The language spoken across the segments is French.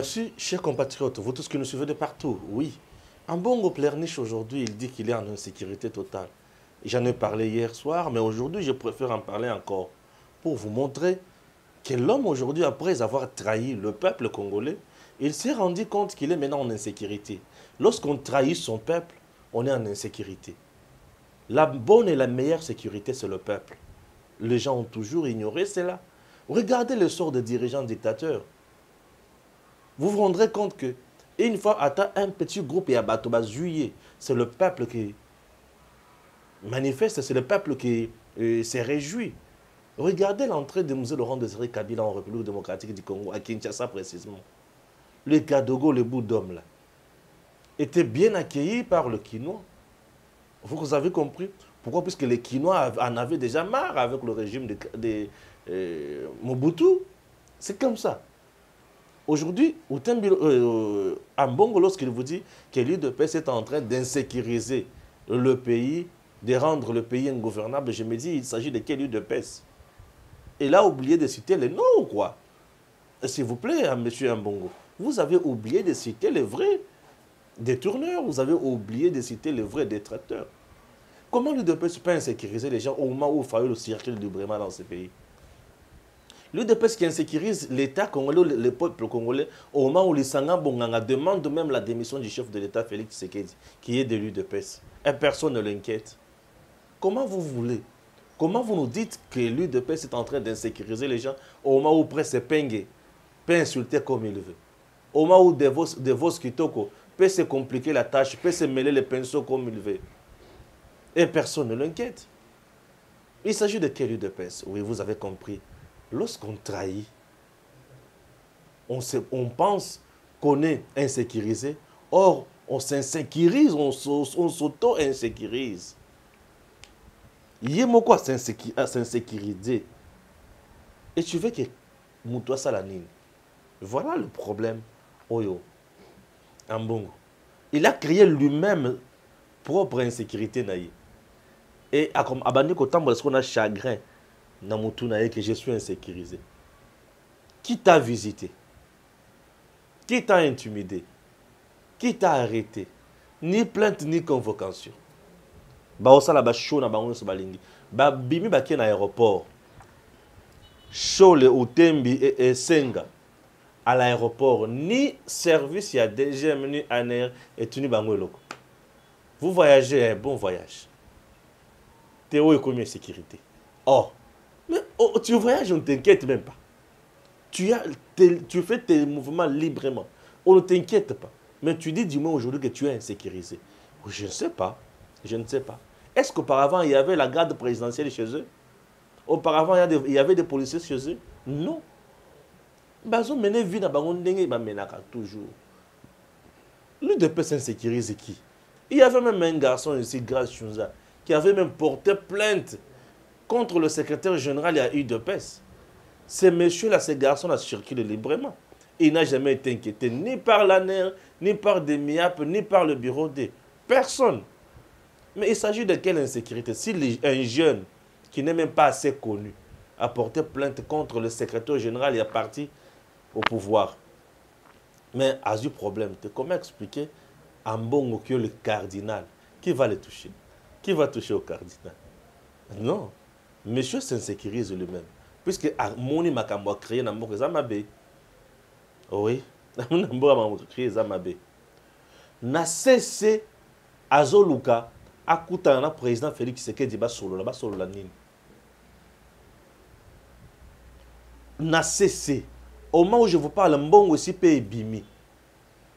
Merci, chers compatriotes, vous tous qui nous suivez de partout. Oui, un bon Plerniche aujourd'hui, il dit qu'il est en insécurité totale. J'en ai parlé hier soir, mais aujourd'hui, je préfère en parler encore pour vous montrer que l'homme aujourd'hui, après avoir trahi le peuple congolais, il s'est rendu compte qu'il est maintenant en insécurité. Lorsqu'on trahit son peuple, on est en insécurité. La bonne et la meilleure sécurité, c'est le peuple. Les gens ont toujours ignoré cela. Regardez le sort des dirigeants dictateurs. Vous vous rendrez compte que une fois atteint un petit groupe et à juillet, c'est le peuple qui manifeste, c'est le peuple qui euh, s'est réjoui. Regardez l'entrée de M. Laurent Désiré Kabila en République démocratique du Congo, à Kinshasa précisément. Le Gadogo, le bout d'homme là, était bien accueilli par le Quinois. Vous avez compris Pourquoi? Puisque les Quinois en avaient déjà marre avec le régime de, euh, Mobutu. C'est comme ça. Aujourd'hui, euh, Ambongo, lorsqu'il vous dit que l'UDPS est en train d'insécuriser le pays, de rendre le pays ingouvernable, je me dis, il s'agit de quel UDPS Il a oublié de citer les noms ou quoi. S'il vous plaît, hein, monsieur Ambongo, vous avez oublié de citer les vrais détourneurs, vous avez oublié de citer les vrais détracteurs. Comment l'UDPS peut insécuriser les gens au moment où il fallait le circuler librement dans ce pays? L'UDPS qui insécurise l'État congolais, le peuple congolais, au moment où les Bonganga demandent même la démission du chef de l'État, Félix Tshisekedi, qui est de l'UDPS. Et personne ne l'inquiète. Comment vous voulez Comment vous nous dites que l'UDPS est en train d'insécuriser les gens au moment où presse Penge peut insulter comme il veut? Au moment où Devos, Kitoko peut se compliquer la tâche, peut se mêler les pinceaux comme il veut Et personne ne l'inquiète. Il s'agit de quel UDPS Oui, vous avez compris lorsqu'on trahit, on, pense qu'on est insécurisé. Or, on s'insécurise, on, s'auto-insécurise. Yémoko à s'insécuriser. Et tu veux que Moutoua Salanine. Voilà le problème. Oyo. Ambongo. Il a créé lui-même propre insécurité. Et comme Abandi Kotambo, est-ce qu'on a chagrin que je suis insécurisé. Qui t'a visité? Qui t'a intimidé? Qui t'a arrêté? Ni plainte ni convocation. baosala bashow na bango nyonso balingi. Babimi bakie na aéroport. Shole utembi esenga. À l'aéroport ni service ya dgm ni aner etuni bango eloko. Vous voyagez un bon voyage. Te oyo ekomi insécurité or Mais oh, tu voyages, on ne t'inquiète même pas. Tu, fais tes mouvements librement. On ne t'inquiète pas. Mais tu dis du moins aujourd'hui que tu es insécurisé. Je ne sais pas. Je ne sais pas. Est-ce qu'auparavant, il y avait la garde présidentielle chez eux? Auparavant, il y avait des policiers chez eux? Non. Bazo mené vie dans toujours. L'UDP s'insécurise qui? Il y avait même un garçon ici, Grace Chunza, qui avait même porté plainte contre le secrétaire général, il y a eu de peste. Ces messieurs-là, ces garçons-là circulent librement. Il n'a jamais été inquiété ni par l'ANER, ni par des MIAP, ni par le bureau des personnes. Mais il s'agit de quelle insécurité Si un jeune qui n'est même pas assez connu a porté plainte contre le secrétaire général et est parti au pouvoir. Mais a du problème. Comment expliquer à bon que le cardinal, qui va le toucher? Qui va toucher au cardinal? Non monsieur s'insécurise lui-même. Puisque amoni makambo créé na mboka eza mabe oui. Amoni na mboka makambo créé eza mabe na cc azoluka akutana na président félix tshisekedi basolola basolola nini. Na cc au moment où je vous parle mbongo esi mpe ebimi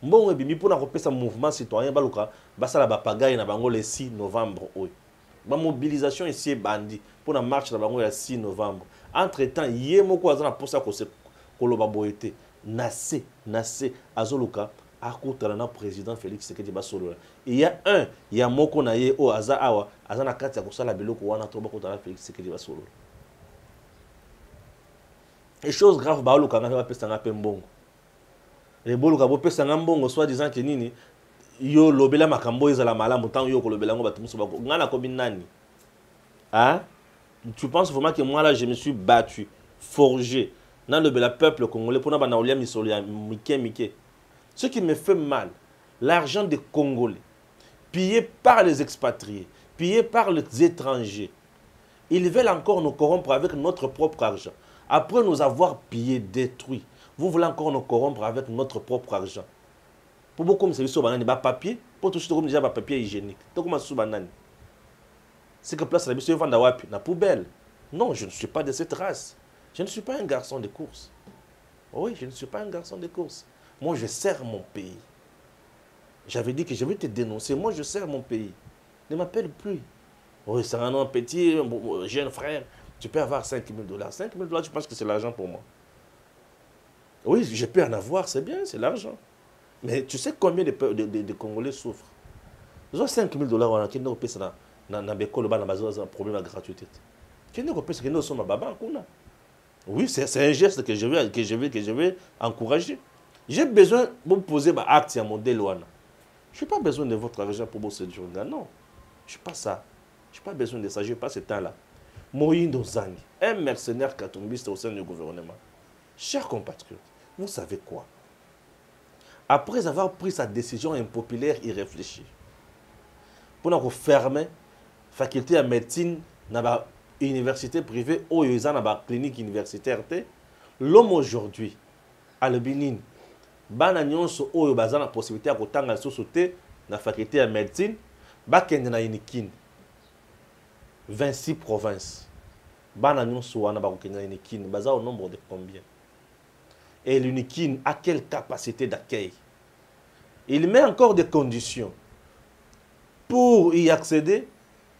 mbongo ebimi mpona kopesa mouvement citoyen baluka. Basala bapagai na bango le 6 novembre oyo bamobilisation esi ebandi mpona marche na bango ya 6 novembre. Entre temps ye moko aza na mposa koloba boye te na se na se azoluka akutana na président félix sekedi basolola eya un ya moko na ye oyo aza awa aza na kati ya kosala biloko wana to bakutana na félix sekedi basolola echose grave baolukanga mpe bapesanga mpe mbongo eboluka bopesanga mbongo soit disant ke nini yo lobela makambo ezala malamu ntango yo bato bako hein? tu penses vraiment que moi là je me suis battu forgé le peuple congolais mpona bana misolo ya ce qui me fait mal l'argent des congolais pillé par les expatriés pillé par les étrangers ils veulent encore nous corrompre avec notre propre argent. Après nous avoir pillé détruit vous voulez encore nous corrompre avec notre propre argent pour beaucoup comme c'est biso banani ba papier pour tout comme déjà ba papier hygiénique donc comment sous banani c'est que place la wapi na poubelle non je ne suis pas de cette race je ne suis pas un garçon de course. Oui, je ne suis pas un garçon de course. Moi, je sers mon pays. J'avais dit que je vais te dénoncer. Moi, je sers mon pays. Ne m'appelle plus. Oui, c'est un petit jeune frère. Tu peux avoir 5 000 dollars. 5 000 dollars, tu penses que c'est l'argent pour moi? Oui, je peux en avoir, c'est bien, c'est l'argent. Mais tu sais combien de, de, Congolais souffrent? Ils ont 5 000 dollars, on a un problème de gratuité. Ce baba oui, c'est un geste que je vais, que je que je encourager. J'ai besoin de poser ma acte à mon déloana. Je n'ai pas besoin de votre argent pour bosser du journal. Non, je n'ai pas ça. Je n'ai pas besoin de ça. Je n'ai pas ce temps-là. Moïndo Zangi, un mercenaire catombiste au sein du gouvernement. Chers compatriotes, vous savez quoi? Après avoir pris sa décision impopulaire, irréfléchie, pour nous fermer faculté à médecine, université privée oyo eza na clinique universitaire l'homme aujourd'hui alobi nini bana nyonso oyo baza na possibilité ya kotanga lisusu te na faculté ya médecine bakende na unikine 26 provinces. Bana na au nombre de combien? Et l'unikine a quelle capacité d'accueil? Il met encore des conditions pour y accéder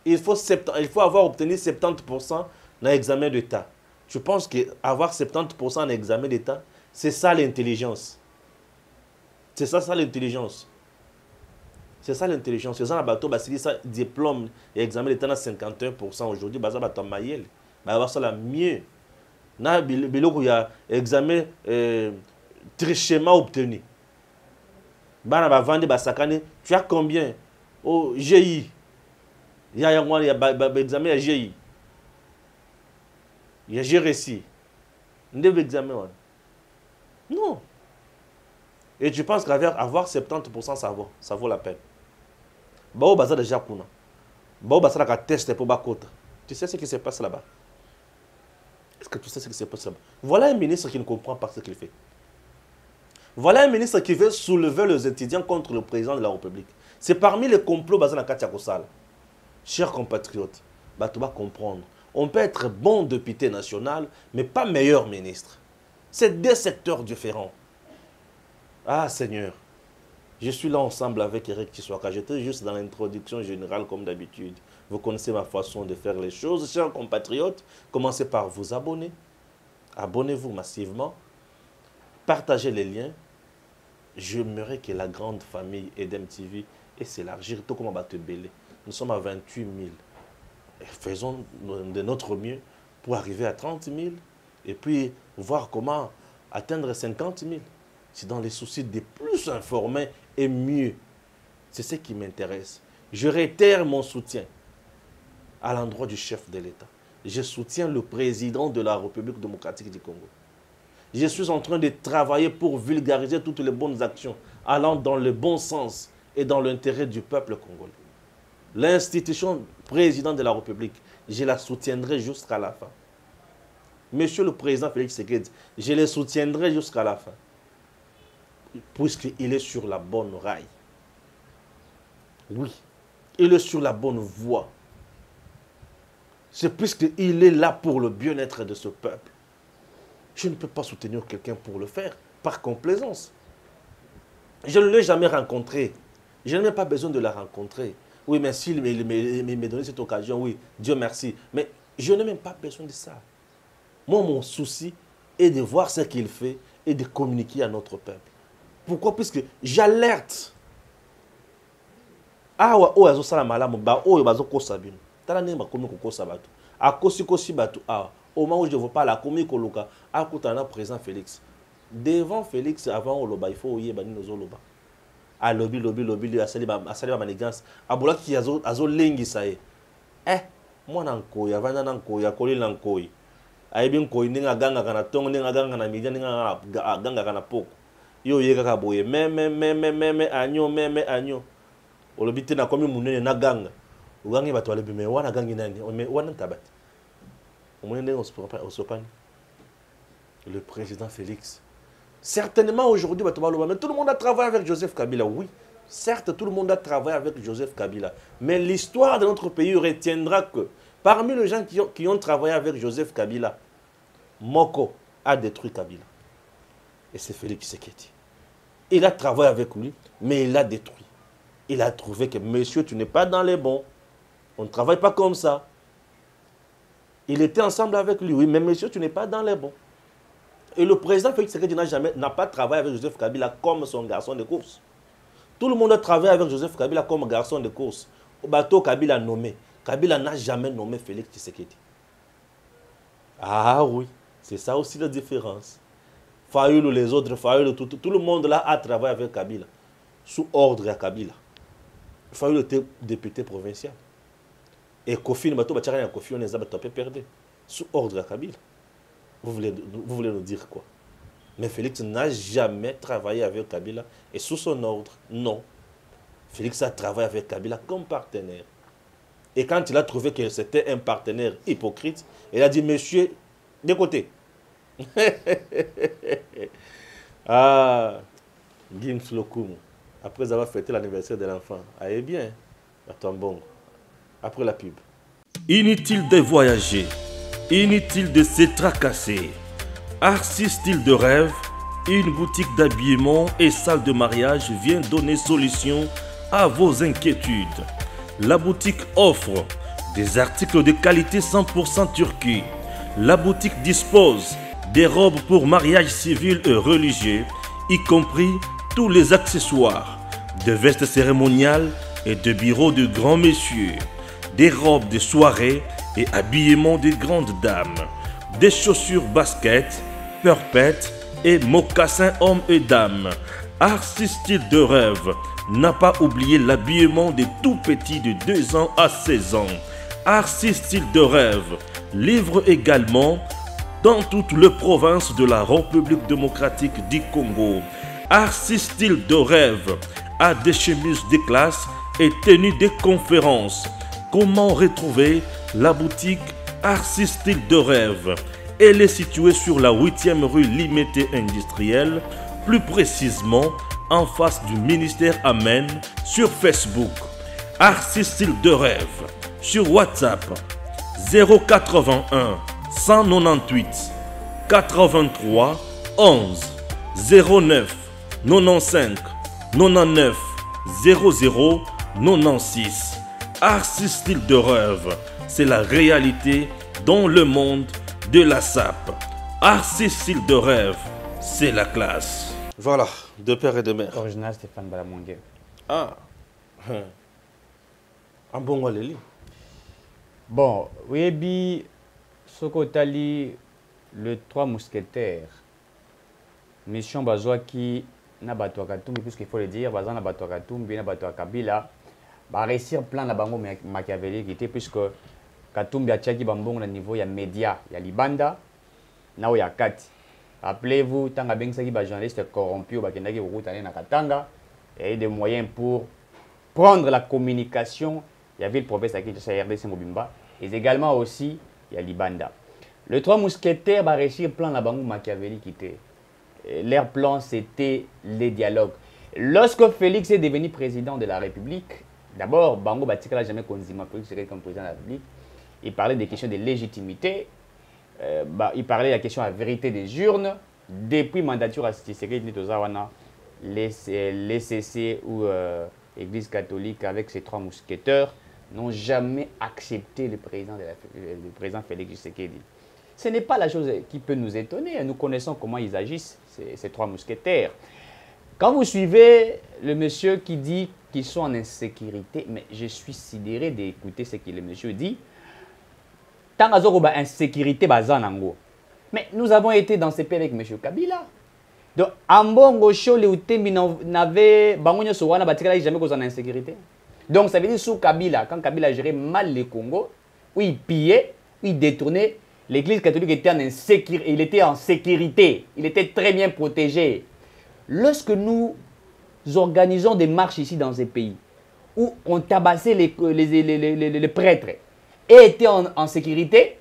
il faut, il faut avoir obtenu 70% dans l'examen d'État. Je pense qu'avoir 70% en d'État, c'est ça l'intelligence. C'est ça, ça l'intelligence. C'est ça l'intelligence. C'est ça le bateau, c'est ça diplôme et examen d'État à 51% aujourd'hui, bah ça maïel. Avoir ça la mieux. Na biloko il y a examen euh, trichement obtenu. Bah na ba vendre ba sakane, tu as combien? Au GI il y a un examen ya GI. Il y a GRSI. Ndebe examen Non. Et tu penses qu'avoir avoir 70% ça vaut, ça vaut la peine? Bao baza déjà kuna. Bao baza la test pour bakota. Tu sais ce qui se passe là-bas? Est-ce que tu sais ce qui se passe là-bas? Voilà un ministre qui ne comprend pas ce qu'il fait. Voilà un ministre qui veut soulever les étudiants contre le président de la République. C'est parmi les complots basés dans Katia Kosala chers compatriotes, bah, tu vas comprendre. On peut être bon député national, mais pas meilleur ministre. C'est deux secteurs différents. Ah Seigneur, je suis là ensemble avec Eric Tiswaka. J'étais juste dans l'introduction générale comme d'habitude. Vous connaissez ma façon de faire les choses. Chers compatriotes, commencez par vous abonner. Abonnez-vous massivement. Partagez les liens. J'aimerais que la grande famille Edem TV et s'élargir tout comme bêler. Nous sommes à 28 000. Et faisons de notre mieux pour arriver à 30 000 et puis voir comment atteindre 50 000. C'est dans les soucis de plus informer et mieux. C'est ce qui m'intéresse. Je réitère mon soutien à l'endroit du chef de l'État. Je soutiens le président de la République démocratique du Congo. Je suis en train de travailler pour vulgariser toutes les bonnes actions allant dans le bon sens et dans l'intérêt du peuple congolais. L'institution président de la République, je la soutiendrai jusqu'à la fin. Monsieur le président Félix Seked, je le soutiendrai jusqu'à la fin. Puisqu'il est sur la bonne raille. Oui, il est sur la bonne voie. C'est puisqu'il est là pour le bien-être de ce peuple. Je ne peux pas soutenir quelqu'un pour le faire, par complaisance. Je ne l'ai jamais rencontré. Je n'ai pas besoin de la rencontrer. Oui, mais s'il me donné cette occasion, oui, Dieu merci. Mais je n'ai même pas besoin de ça. Moi, mon souci est de voir ce qu'il fait et de communiquer à notre peuple. Pourquoi? Puisque j'alerte. Au moment où je veux pas akomi koluka akutana na président félix. Devant félix avant oloba il faut oyeba nini ozoloba alobi lobi lobi asali bamanigance abolaki azolengisa ye eh mwana nkoyi avanda na nkoyi akolela nkoyi ayebi nkoi ndenge agangaka na ntongo ndenge agangaka na media ndenge agangaka na poko yo oye kaka boye meme meme meme agno meme agno olobi te nakomi monene naganga ogangi bato balobi me wana agangi nani wana ntaba ndenge osopani le président félix. Certainement aujourd'hui tout le monde a travaillé avec joseph kabila oui. Certes tout le monde a travaillé avec joseph kabila. Mais l'histoire de notre pays retiendra que parmi les gens qui ont, travaillé avec joseph kabila moko a détruit kabila. Et c'est félix seketi il a travaillé avec lui mais il a détruit. Il a trouvé que monsieur tu n'es pas dans les bons. On ne travaille pas comme ça. Il était ensemble avec lui, oui, mais monsieur, tu n'es pas dans les bons. Et le président Félix Tshisekedi n'a jamais, n'a pas travaillé avec Joseph Kabila comme son garçon de course. Tout le monde a travaillé avec Joseph Kabila comme garçon de course. Au bateau, Kabila nommé. Kabila n'a jamais nommé Félix Tshisekedi. Ah oui, c'est ça aussi la différence. Fayoulou, les autres, Fayoulou, tout, tout le monde là a travaillé avec Kabila, sous ordre à Kabila. Fayoulou était député provincial. Et Kofi, bateau, bachara Kofi, on les a peu perdu. Sous ordre à Kabila. Vous voulez, vous voulez nous dire quoi? Mais Félix n'a jamais travaillé avec Kabila et sous son ordre, non. Félix a travaillé avec Kabila comme partenaire. Et quand il a trouvé que c'était un partenaire hypocrite, il a dit, monsieur, de côté. ah, Gims Lokumu, après avoir fêté l'anniversaire de l'enfant, allez bien, à ton bon après la pub. Inutile de voyager, inutile de se tracasser. Arcis Style de rêve, une boutique d'habillement et salle de mariage vient donner solution à vos inquiétudes. La boutique offre des articles de qualité 100% turquie. La boutique dispose des robes pour mariage civil et religieux, y compris tous les accessoires, de vestes cérémoniales et de bureaux de grands messieurs des robes de soirée et habillement de grandes dames, des chaussures basket, perpètes et mocassins hommes et dames. Arcis Style de rêve n'a pas oublié l'habillement des tout petits de 2 ans à 16 ans. Arcis Style de rêve livre également dans toutes les provinces de la République démocratique du Congo. Arcis Style de rêve a des chemises de classe et tenues de conférences Comment retrouver la boutique Arcis Style de rêve? Elle est située sur la 8e rue Limité Industrielle, plus précisément en face du ministère Amen sur Facebook. Arcis Style de rêve sur WhatsApp 081 198 83 11 09 95 99 00 96 Style de rêve, c'est la réalité dans le monde de la SAP. Style de rêve, c'est la classe. Voilà, de père et de mère. Original Stéphane Balamongue. Ah, un bon Waleli. Bon, oui, Soko Tali, le trois mousquetaires. Mission Bazouaki, na bato Katumbi, puisqu'il faut le dire, Bazan na bato Réussir plan na bango machiavélique te puisque katumbi atiaki bambongo na niveau ya média ya libanda na ya kati. Rappelez-vous ntango abengisaki bajournaliste corrompu oyo bakendaki kokutana na katanga et des moyens pour prendre la communication ya ville province ya kinshasa rdc mobimba et également aussi ya libanda. Le trois mousquetaires réussir plan na bango machiavélique te leur plan c'était les dialogues. Lorsque félix est devenu président de la république D'abord, Bango Batikala jamais Konzima comme président de la République. Il parlait des questions de légitimité. Euh, bah, il parlait de la question de la vérité des urnes. Depuis mandature à Tshisekedi les, les CC ou euh, Église catholique avec ses trois mousquetaires n'ont jamais accepté le président, de la, président Félix Tshisekedi. Ce n'est pas la chose qui peut nous étonner. Nous connaissons comment ils agissent, ces, ces trois mousquetaires. Quand vous suivez le monsieur qui dit qu'ils sont en insécurité, mais je suis sidéré d'écouter ce que le monsieur dit. Tant insécurité, mais nous avons été dans ces pays avec M. Kabila. Donc, ambongo show le utembi n'avait bangonyo sowana batikala jamais en insécurité. Donc, ça veut dire sous Kabila, quand Kabila gérait mal le Congo, où il pillait, où il détournait, L'Église catholique était en, insécurité, il était en sécurité, il était très bien protégé. Lorsque nous organisons des marches ici dans ces pays, où on tabassait les, prêtres et étaient en, sécurité,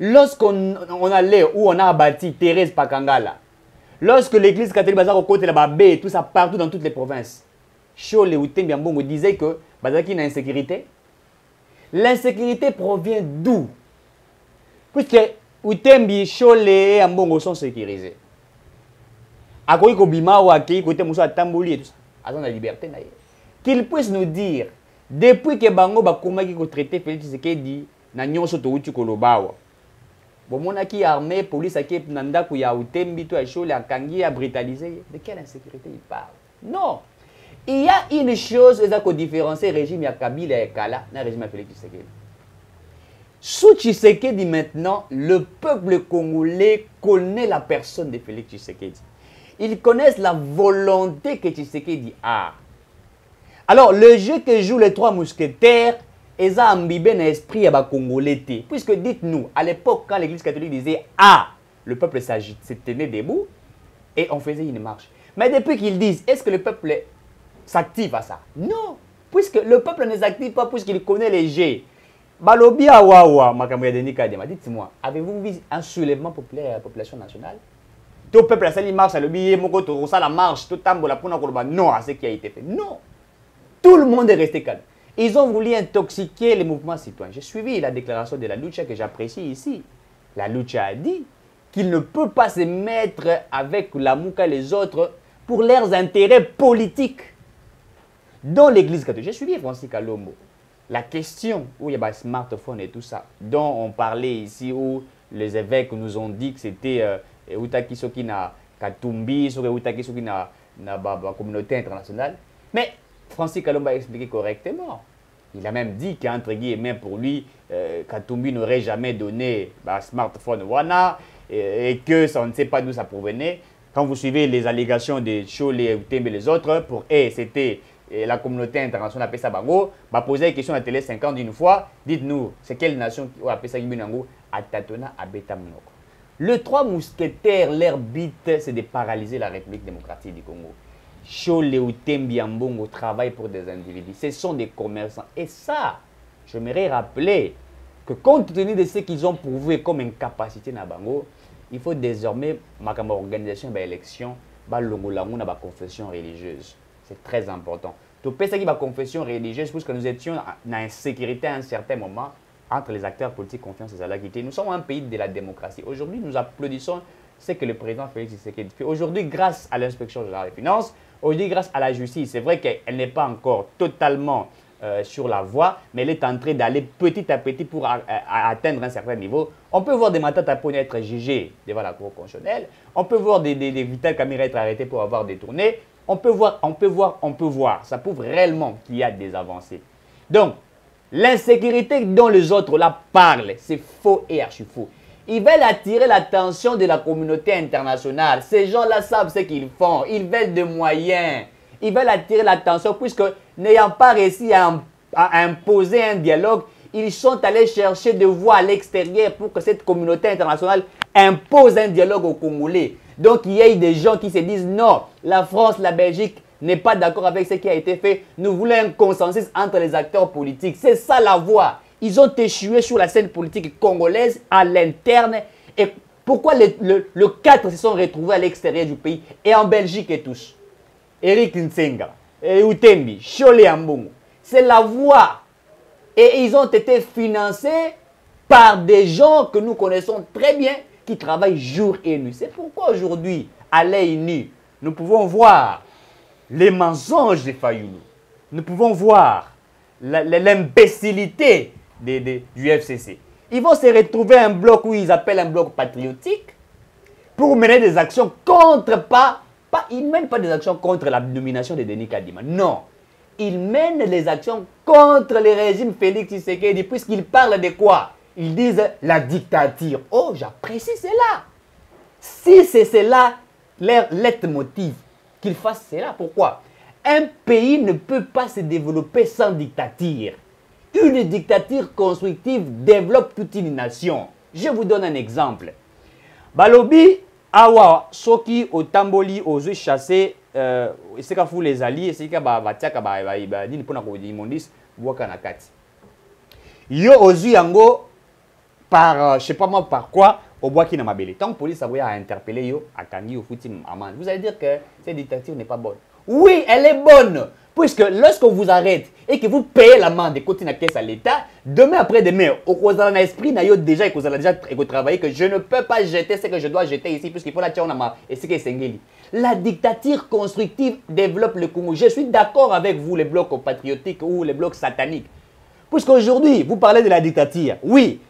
lorsqu'on on allait où on a abattu Thérèse Pakangala, lorsque l'église catholique au côté de la Babé, tout ça partout dans toutes les provinces, Chole ou Tembiambongo disait que Bazaki une insécurité. L'insécurité provient d'où? Puisque Utembi, Chole et Ambongo sont sécurisés. Akoyi Kobima ou Akei, côté Moussa Tambouli et tout ça. Azon la liberté, Qu'ils puissent nous dire, depuis que Bango Bakomaki ko traité Félix Tshisekedi, na nyonso to uti kolobawa. bomonaki armée police ake na ndako ya utembi to ya shole akangi abrutalisé ye de quelle insécurité il parle? Non. Il y a une chose eza kodifférencie régime ya kabila ya kala na régime ya félix tshisekedi. Sous tshisekedi maintenant le peuple congolais connaît la personne de félix tshisekedi ils connaissent la volonté que tshisekedi a alors le jeu que jouent les trois mousquetaires eza imbibé dans l'esprit ya Congolais. Puisque dites-nous, à l'époque, quand l'église catholique disait Ah, le peuple se tenait debout, et on faisait une marche. Mais depuis qu'ils disent Est-ce que le peuple s'active à ça? Non, puisque le peuple ne s'active pas, puisqu'il connaît les jets. Balobi Awawa, dites-moi, avez-vous vu un soulèvement populaire à la population nationale? Tout le peuple a sali marche, le billet, tout ça, la marche, tout tambour, la non à ce qui a été fait. Non. Tout le monde est resté calme. Ils ont voulu intoxiquer les mouvements citoyens. J'ai suivi la déclaration de la Lucha que j'apprécie ici. La Lucha a dit qu'il ne peut pas se mettre avec la Mouka et les autres pour leurs intérêts politiques. Dans l'église catholique, j'ai suivi Francis Kalombo. La question où il y a des smartphones et tout ça, dont on parlait ici, où les évêques nous ont dit que c'était euh, Outaki Sokina Katumbi, Outaki Sokina na communauté internationale. Mais Francis Kalombo a expliqué correctement. Il a même dit qu'entre guillemets, pour lui, euh, Katumbi n'aurait jamais donné bah, smartphone Wana et, que ça, on ne sait pas d'où ça provenait. Quand vous suivez les allégations de Chole et et les autres, pour eux, c'était la communauté internationale appelée ça Bango, bah, poser la question à la télé 50 une fois, dites-nous, c'est quelle nation qui a appelé ça Gibinango Atatona Abetamnoko. Le trois mousquetaires, leur but, c'est de paralyser la République démocratique du Congo. Chole ou Tembiambongo travaillent pour des individus. Ce sont des commerçants. Et ça, j'aimerais rappeler que compte tenu de ce qu'ils ont prouvé comme incapacité il faut désormais ma organisation de l'élection ba longolango ba confession religieuse. C'est très important. Qui ba confession religieuse parce que nous étions en insécurité à un certain moment entre les acteurs politiques confiance et la Nous sommes un pays de la démocratie. Aujourd'hui, nous applaudissons ce que le président Félix Tshisekedi fait. Aujourd'hui, grâce à l'inspection générale des finances, Aujourd'hui, grâce à la justice, c'est vrai qu'elle n'est pas encore totalement euh, sur la voie, mais elle est en train d'aller petit à petit pour atteindre un certain niveau. On peut voir des Matata Pony être jugés devant la Cour constitutionnelle. On peut voir des, des, des être arrêtés pour avoir détourné. On peut voir, on peut voir, on peut voir. Ça prouve réellement qu'il y a des avancées. Donc, l'insécurité dont les autres là parlent, c'est faux et archi faux. Ils veulent attirer l'attention de la communauté internationale. Ces gens-là savent ce qu'ils font. Ils veulent des moyens. Ils veulent attirer l'attention puisque n'ayant pas réussi à, imposer un dialogue, ils sont allés chercher des voies à l'extérieur pour que cette communauté internationale impose un dialogue aux Congolais. Donc il y a eu des gens qui se disent non, la France, la Belgique n'est pas d'accord avec ce qui a été fait. Nous voulons un consensus entre les acteurs politiques. C'est ça la voie. Ils ont échoué sur la scène politique congolaise à l'interne. Et pourquoi le, le, 4 se sont retrouvés à l'extérieur du pays et en Belgique et tous? Eric Nsenga, Utembi, Chole Ambungu. C'est la voie. Et ils ont été financés par des gens que nous connaissons très bien qui travaillent jour et nuit. C'est pourquoi aujourd'hui, à l'œil nu, nous pouvons voir les mensonges de Fayoulou. Nous pouvons voir l'imbécilité du FCC. Ils vont se retrouver un bloc où ils appellent un bloc patriotique pour mener des actions contre, pas, pas ils ne mènent pas des actions contre la nomination de Denis Kadima. Non. Ils mènent les actions contre le régime Félix Tshisekedi puisqu'ils parlent de quoi? Ils disent la dictature. Oh, j'apprécie cela. Si c'est cela, leur leitmotiv, qu'ils fassent cela. Pourquoi? Un pays ne peut pas se développer sans dictature. Une dictature constructive développe toute une nation. Je vous donne un exemple. Balobi, awa, soki otamboli ozwi chasser euh, esika fu les alliés esika batiaka nini mpona kodimondise bwaka na kati yo ozwi yango par euh, je sais pas moi par quoi obwaki na mabele tant que police aboya a interpellé yo akangi ofuti amende vous allez dire que cette dictature n'est pas bonne oui elle est bonne puisque lorsqu'on vous arrête et que vous payez l'amende continuez à caisse à l'État, demain après-demain, au cause esprit, n'a déjà et déjà travailler que je ne peux pas jeter ce que je dois jeter ici puisqu'il faut la et ce que c'est La dictature constructive développe le Congo. Je suis d'accord avec vous, les blocs patriotiques ou les blocs sataniques. Puisqu'aujourd'hui, vous parlez de la dictature. Oui,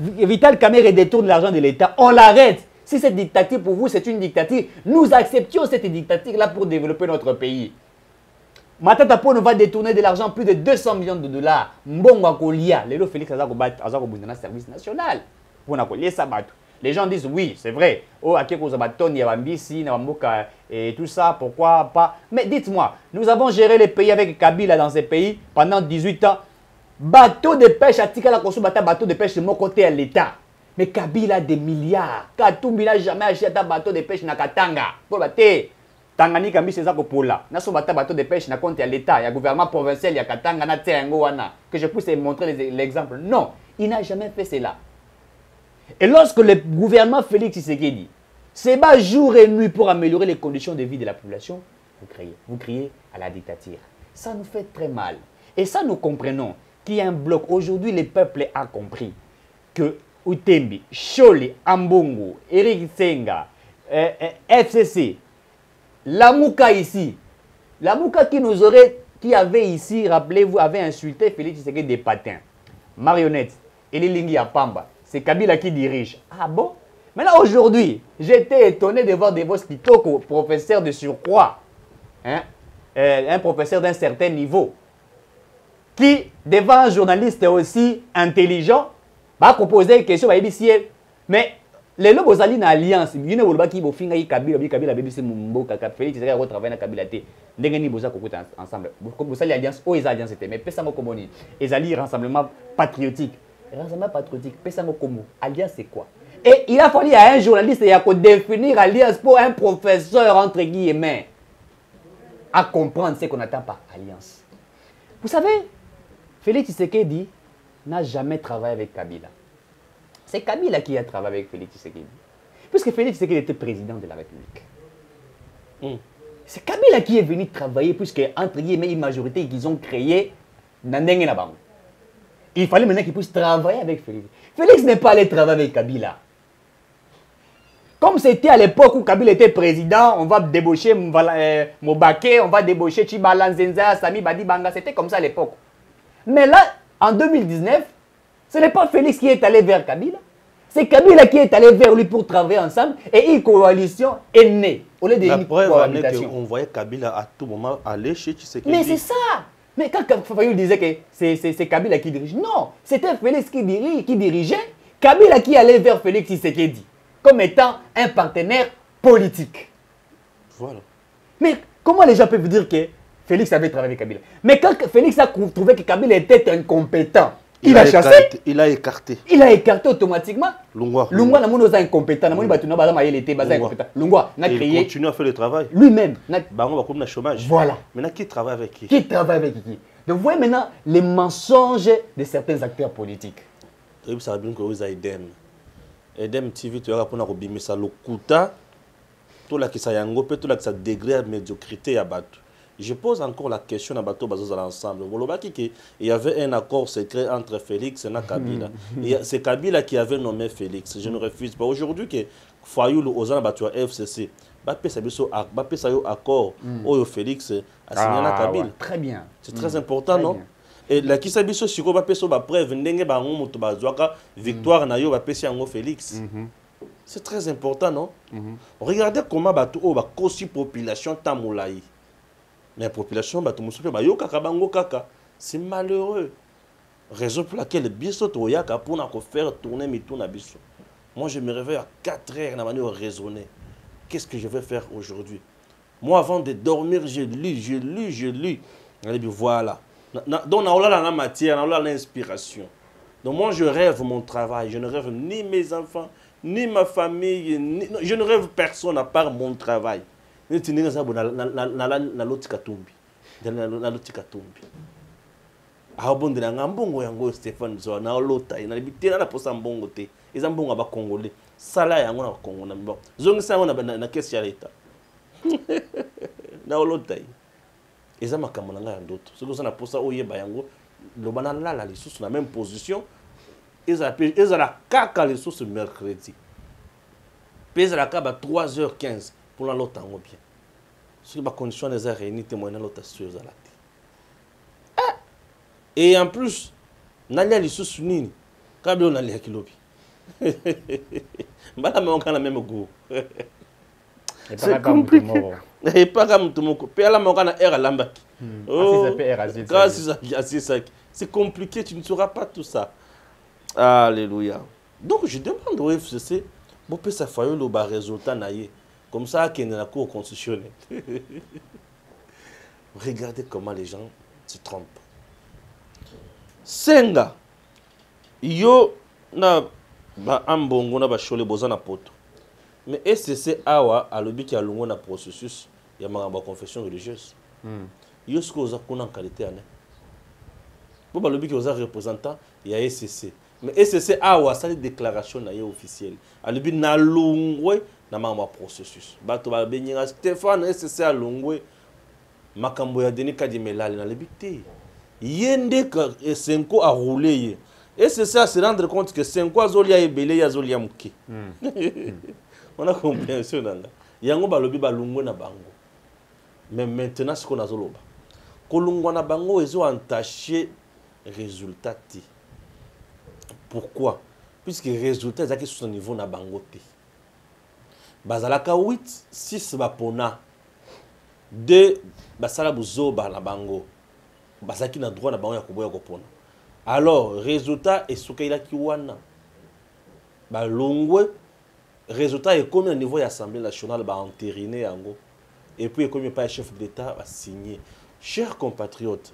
Vital Kamere détourne l'argent de l'État. On l'arrête. Si cette dictature pour vous, c'est une dictature, nous acceptions cette dictature-là pour développer notre pays. Matata Pono va détourner de l'argent, plus de 200 millions de dollars. Mbongo akolia. Lelo Félix Azako Bundana service national. Les gens disent oui, c'est vrai. Oh, Akeko Zabaton, Yabambisi, Nabamboka et tout ça, pourquoi pas? Mais dites-moi, nous avons géré les pays avec Kabila dans ces pays pendant 18 ans. Bateau de pêche, Atikala Kosu Bata, bateau de pêche mon côté à l'État. Mais Kabila a des milliards. Katumbi n'a jamais acheté un bateau de pêche na Katanga. Pour bater. Tanganyika mbisi eza kopola naso bata bateau de pêche na compte ya l'état ya gouvernement provincial ya Katanga na tia yango wana que je puisse montrer l'exemple non il n'a jamais fait cela et lorsque le gouvernement Félix Tshisekedi se bat jour et nuit pour améliorer les conditions de vie de la population vous criez vous criez à la dictature ça nous fait très mal et ça nous comprenons qu'il y a un bloc aujourd'hui le peuple a compris que Utembi, Chole, Ambongo, Eric Senga, euh, euh, FCC la Mouka ici, la Mouka qui nous aurait, qui avait ici, rappelez-vous, avait insulté Félix Tshisekedi des patins. Marionnette, Elilingi Pamba, c'est Kabila qui dirige. Ah bon? Maintenant aujourd'hui, j'étais étonné de voir des vos Kitoko, professeur de surcroît, hein, euh, un professeur d'un certain niveau, qui, devant un journaliste aussi intelligent, va proposer une question, va dire, mais lelo bozali na alliance bino bolobaki bofingaki kabila bi kabila bebisi mboka ka félix ezalaki kotravaille na kabila te ndenge nini boza kokuta ensemble. Bosali alliance oyo eza alliance te mais pesa ngo kombo nini ezali rassemblement patriotique. Rassemblement patriotique pesa ngo kombo alliance c'est quoi? Et il a fallu à un journaliste ya kodéfinir alliance pour un professeur entre guillemets à comprendre ce qu'on attend par alliance. Vous savez Félix Tshisekedi n'a jamais travaillé avec Kabila c'est Kabila qui a travaillé avec Félix Tshisekedi. Puisque Félix Tshisekedi était président de la République. Mm. C'est Kabila qui est venu travailler, puisque, entre guillemets, une majorité qu'ils ont créée dans Il fallait maintenant qu'il puisse travailler avec Félix. Félix n'est pas allé travailler avec Kabila. Comme c'était à l'époque où Kabila était président, on va débaucher euh, Mobake, on va débaucher Chibala Nzenza, Sami Badi Banga, c'était comme ça à l'époque. Mais là, en 2019, ce n'est pas Félix qui est allé vers Kabila. C'est Kabila qui est allé vers lui pour travailler ensemble et une coalition est née. Au lieu de La preuve on voyait Kabila à tout moment aller chez Tshisekedi. Mais c'est ça Mais quand Fayou disait que c'est Kabila qui dirige, non, c'était Félix qui, dirige, qui dirigeait, Kabila qui allait vers Félix Tshisekedi comme étant un partenaire politique. Voilà. Mais comment les gens peuvent dire que Félix avait travaillé avec Kabila Mais quand Félix a trouvé que Kabila était incompétent, il, a, chassé. il a écarté. Il a écarté automatiquement. Lungwa. Lungwa, n'a pas incompétent. N'a pas incompétent. Lungwa, n'a créé. Il continue à faire le travail. Lui-même. Bah, on va comme le chômage. Voilà. Maintenant, qui travaille avec qui? Qui travaille avec qui? Donc, vous voyez maintenant les mensonges de certains acteurs politiques. Bien que vous avez Edem. Edem TV, tu vas pour ça le kuta. Tout là qui ça yango, tout là qui ça degré de médiocrité à battre. Je pose encore la question à Bateau Bazos ensemble. Il y avait un accord secret entre Félix et Kabila. C'est Kabila qui avait nommé Félix. Je ne refuse pas. Aujourd'hui, que Fayoul aux Bateau FCC, bapesa biso bapesa yo accord mm. oyo Félix a signé na Kabila. Ouais, très bien. C'est très important, très non. Et la kisa biso siko bapesa ba preuve ndenge bango moto bazwaka victoire na yo bapesi yango Félix. -hmm. C'est très important, non? -hmm. Regardez comment bato o ba kosi tamolai la population bato mosusu mpe bayokaka bango kaka. C'est malheureux. Raison pour laquelle biso toyaka mpona faire tourner mituna biso moi je me réveille à 4 heures na manière raisonner. Qu'est-ce que je vais faire aujourd'hui? Moi avant de dormir lu j'ai lu j'ai lu dit voilà. Donc naolala na matière naolala na inspiration donc moi je rêve mon travail. Je ne rêve ni mes enfants ni ma famille je ne rêve personne à part mon travail neti ndenge eza boye naloti katumbi naloti katumbi aobondela nga mbongo yango stéphane zoa naolota ye nalobi te na naposa mbongo te. Eza mbongo ya bakongole sala yango na bakongo na bon zongisa yango na, kesi ya leta naolota ye. Eza makambo na ngai ya ndoto. Soki oza na mposa oyeba yango loba nalala lisusu na même position ezala kaka lisusu mercredi. Mpe ezala kaka ba 3 heures 15 mpo nalota yango bien. Soki bacondition wana eza réuni te moye nalota susu ezala te Ah! et en plus nalia lisusu nini kaka bilo naliaki lobi mbala mango kaka na même goût. Epaka pa moto moko mpe alamaka kaka na aire alambaki ça, asisaki. c'est compliqué tu ne sauras pas tout ça. Alléluia. Donc je demande au fcc bopesa fayolo barésultat na ye comme ça akende na cour constitutionnel. Regardez comment les gens se trompent. Senga yo na baambongo na bashole boza na poto. Mais ecc awa alobiki alongwe na processus ya makambo ya confession religieuse. Hmm. yo soki oza kuna en qualité ane mpo balobiki oza représentant ya ecc mais ecc awa asali déclaration na ye officielle. Alobi nalongwe na makambo ya processus. Bato babenginga stéphane ecc alongwe makambo ya denis kadimelali nalobi te. Ye nde ka- e senko aroule ye. Ecc ase rendre compte que senko azolia ebele ye azolia moke wana compréhension na nga yango balobi balongwe na bango. Mais maintenant sikoyo nazoloba kolongwa na bango ezoentache résultat te pourquoi? Puisque résultat ezalaki susu na niveau na bango te bazalaka 8 6 bapona. 2 basala bozoba na bango. Bazalaki na droit na bango ya koboya kopona. Alors résultat esukelaki wana. Balongwe résultat ekomi na niveau ya assemblée nationale baenterine yango. Et puis ekomi epai ya chef d'état basigne chers compatriotes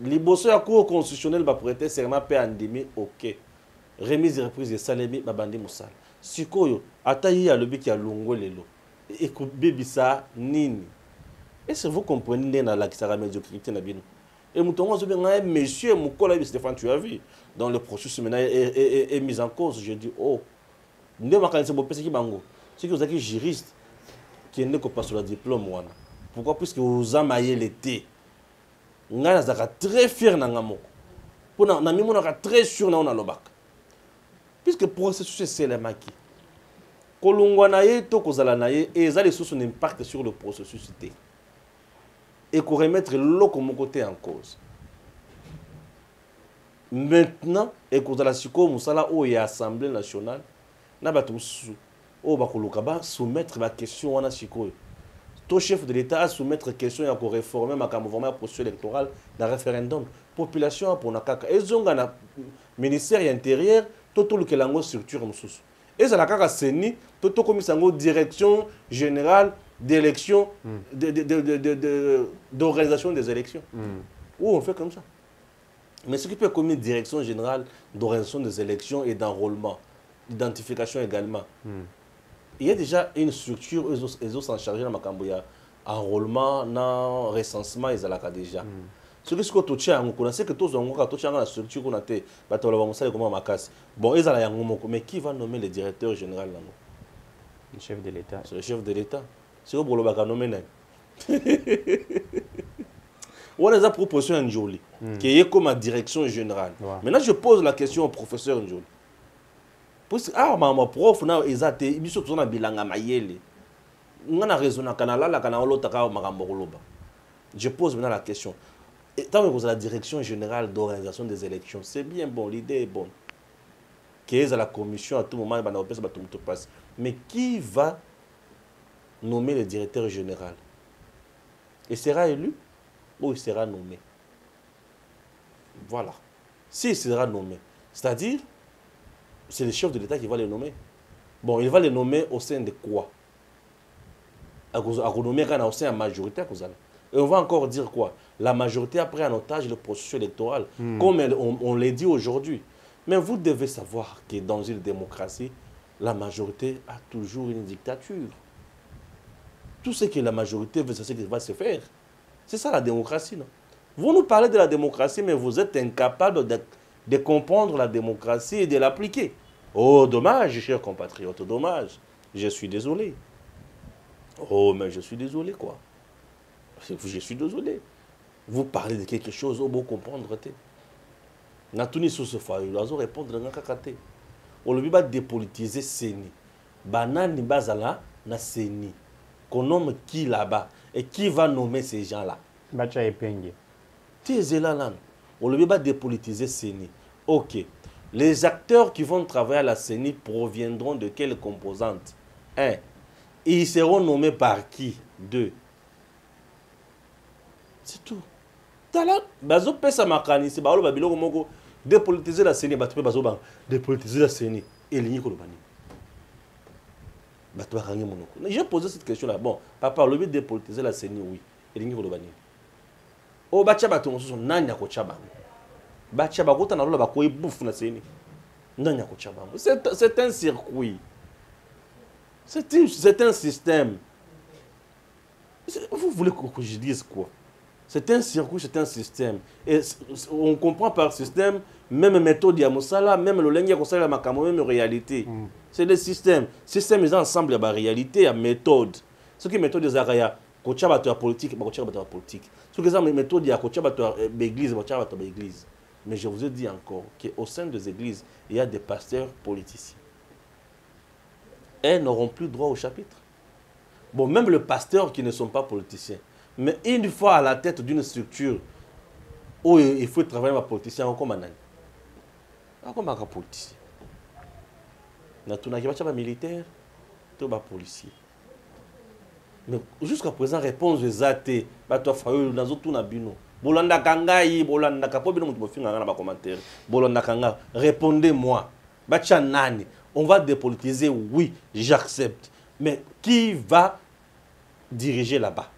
liboso ya cour constitutionnelle baprêter serment mpe andimi ok. Remise reprise esalemi babandi mosala sikoyo ata ye alobiki alongwe lelo. Ekobebisa nini? Que vous comprenez ndenge nalakisaka médiocrité na bino? Et moto yango azobenga ye monsieur mokola yebi stéphane tu as vu? Dans le processus maintenant est, est, est, est mis en cause je dis oh. Nde makanisi bopesaki bango? Soki ozalaki juriste kende kopasola diplôme wana. Pourquoi? Puisque oza mayele te. Ngai nazalaka très fier na nga moko. Mpo na mimonaka très sûr na oyo nalobaka puisque processus eselemaki kolongwa na ye to kozala na ye eza impact sur le processus te ekoremettre loko moko te en cause. Maintenant ekozala sikoyo mosala oyo ya assemblée nationale na bato mosusu oyo bakoluka basoumettre baquestion wana sikoyo to chef de l'état asoumettre question ya koreforme makambo vraiment ya processus électoral na référendum. Population apona kaka. Ezonga na ministère ya intérieur to tolukela yango structure mosusu. Ezala kaka seni to tokomisa yango direction générale d'élection de- de- de- de- de- de- d'organisation des élections. Hmm. où on fait comme ça. Mais ce qui peut comme une direction générale d'organisation des élections et d'enrôlement d'identification également Hmm. il y a déjà une structure ils ont s'en charger na makambo. Ya enrôlement na recensement ezalaka déjà soki sikoyo totia yango kuna seke tozwa yango kaka totia yango na structure kuna te bato baloba mosala ekoma makasi. Bon ezala yango moko mais qui va nommer le directeur général nango? Le chef de l'état. Le chef de l'état. Sikoyo bolobaka nome nani wana eza proposition ya njoli ke ye comme direction générale. Maintenant je pose la question au professeur njoli. Puisque awa makambo ya prof na eza te biso toza na bilanga mayele. Nga na raisonnaka nalalaka na olotaka makambo koloba. Je pose maintenant la question tant que la direction générale d'organisation des élections c'est bien bon l'idée est bonne. Qu'est la commission à tout moment moto passe. Mais qui va nommer le directeur général? Il sera élu ou il sera nommé? Voilà. S'il sera nommé c'est-à-dire c'est le chef de l'État qui va le nommer. Bon il va le nommer au sein de quoi? Akonommer kana au sein ya majorité akozala et on va encore dire quoi? La majorité a pris en otage le processus électoral, comme elle- on, on l'a dit aujourd'hui. Mais vous devez savoir que dans une démocratie, la majorité a toujours une dictature. Tout ce que la majorité veut, c'est ce qui va se faire. C'est ça la démocratie, non? Vous nous parlez de la démocratie, mais vous êtes incapable de, de comprendre la démocratie et de l'appliquer. Oh, dommage, chers compatriotes, dommage. Je suis désolé. Oh, mais je suis désolé, quoi. Je suis désolé. Vous parlez de quelque chose, oh, bon comprendre, te. natuni susu fa yo azorépondre nga kaka te olobi badepolitize seni banani bazala na seni qu'on nomme qui là-bas et qui va nommer ces gens-là? Bacha epenge. Ti ezela nano olobi badepolitize seni ok les acteurs qui vont travailler à la CENI proviendront de quelle composante? Un ils seront nommés par qui? Deux c'est tout tala bazopesa makanisi la dépolitiser la monoko. J'ai posé cette question là bon papa olobi dépolitiser la CENI oui. Elingi koloba nini. Oyo batya akotya na CENI nani akotya C'est- un circuit. C'est un système. Vous voulez que je dise quoi? C'est un circuit, c'est un système. Et on comprend par système, même méthode ya mosala, même le kosala ya makambo, même réalité. C'est le système. Système eza ensemble ya ba réalité ya méthode. Ce qui méthode ezalaka ya kotya bato ya politique, bakotya bato ya politique. Ce qui eza méthode ya kotya bato ya eh, bato ya baéglise. Mais je vous ai dit encore qu'au sein des églises, il y a des pasteurs politiciens. Elles n'auront plus droit au chapitre. Bon, même les pasteurs qui ne sont pas politiciens. Mais une fois à la tête d'une structure où il faut travailler avec un politicien, comme un comme un politicien. natunaki batya bamilitaire to bapolicier mais jusqu'à présent réponse eza te bato afa oyo nazotuna bino bolandaka ngai bolandaka mpo bino moto bofinga na bacommentaire bolandaka ngai répondez moi batya nani? On va dépolitiser oui j'accepte. Mais qui va diriger là-bas?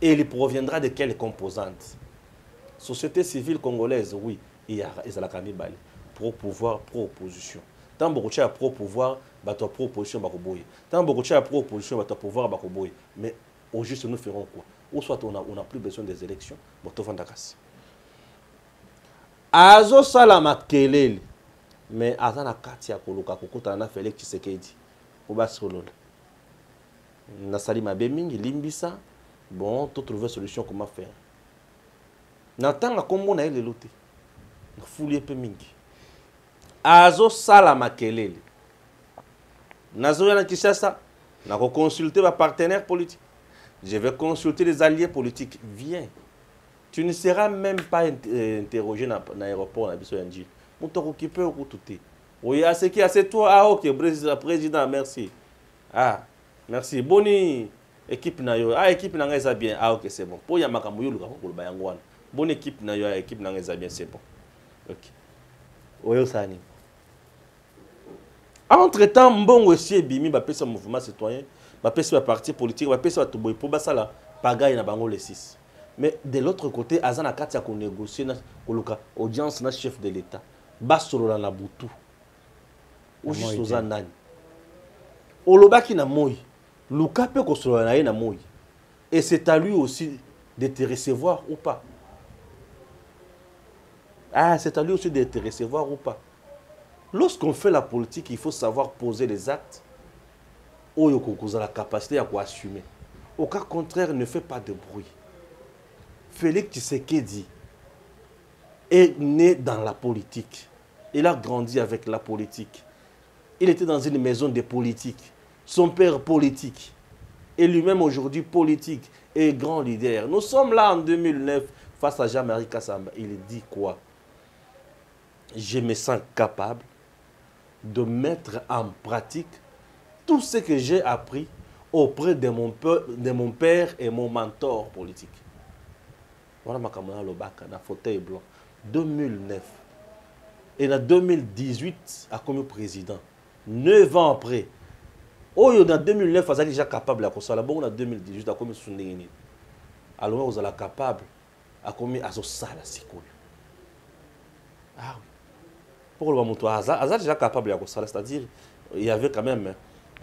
Et il proviendra de quelle composante société civile congolaise oui iya ezalaka mibale. Pro pouvoir pro opposition. Ntango bokotya ya pro pouvoir bato ya pro opposition bakoboye ntango bokotya ya pro opposition bato pouvoir bakoboye mais au juste nous ferons quoi? Ou soit on a, on a plus besoin des élections bon tovanda kasi azosala makelele. Mais aza na kati ya koluka kokutana na félix tshisekedi. Po basolola nasali mabe mingi limbisa bon totrouve solution comment faire? Na ntango akomona ye lelo te. Nafuli ye mpe mingi. Azosala makelele. Nazoya na kinshasa nakoconsulte bapartenaire politique je vais consulter les alliés politiques. Viens. Tu ne seras même pas euh, interrogé na, na aéroport na biso ya njili moto akokipe okutu te. Oya aseki ase toi. Ah ok président merci. Ah merci. Boni équipe na yo. Ah équipe na ngai eza bien. Ah ok c'est bon. Mpo ya makambo yo olukaka koloba yango wana. Boni équipe na yo ah équipe na ngai eza bien c'est bon. Ok. Oyo osala nini entre temps mbongo esi ebimi bapesa mouvement citoyen bapesi baparti politique bapesi bato boye mpo basala pagaille na bango le 6 mais de l'autre côté aza na kati ya konégocie na koluka audience na chef de l'état. Basolola na butu. Ojuste oza nani? Olobaki na moi luka mpe kosolola na ye na moi et c'est à lui aussi de te recevoir ou pas. Ah c'est à lui aussi de te recevoir ou pas. Lorsqu'on fait la politique il faut savoir poser les actes oyo la capacité ya koassumer au cas contraire ne fait pas de bruit. Félix tshisekedi est né dans la politique. Il a grandi avec la politique. Il était dans une maison de politique son père politique et lui-même aujourd'hui politique et grand leader nous sommes là en 2009 face à Jean-Marie Kassamba il dit quoi? Je me sens capable de mettre en pratique tout ce que j'ai appris auprès de mon, père et mon mentor politique. Voilà ma camarade Lobaka, dans fauteuil blanc. 2009. Et en 2018, a comme président. Neuf ans après. Oh, en 2009, il déjà capable. Bon, en 2018, a comme souligné. Alors, vous êtes capable akomi azosala aza déjà capable ya kosala c'est-à-dire il y avait quand même